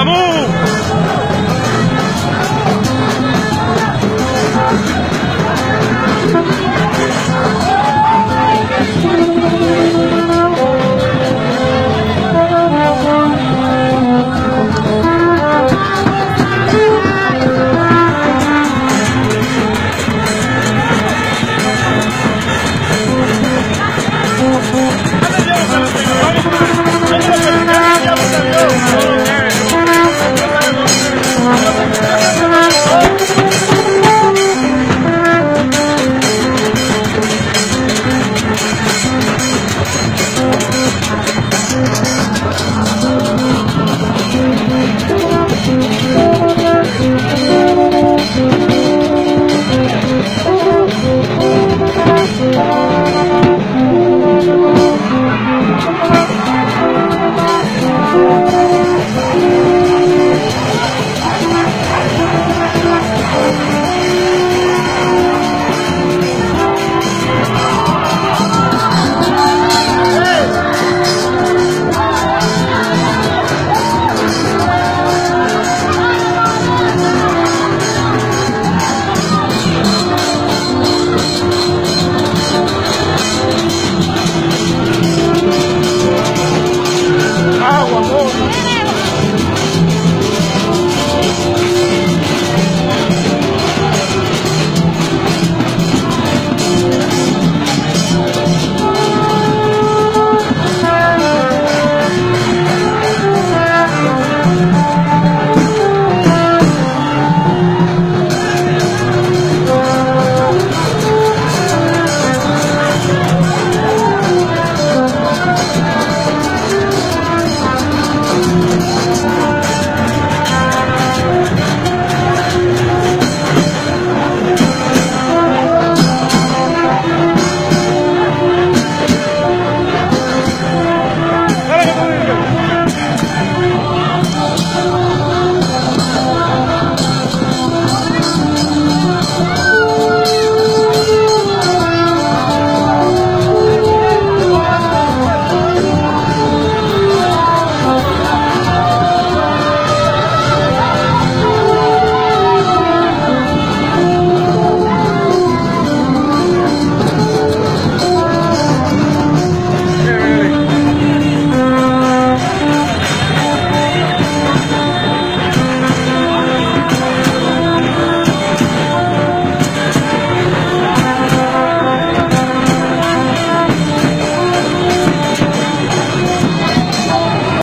Ramon!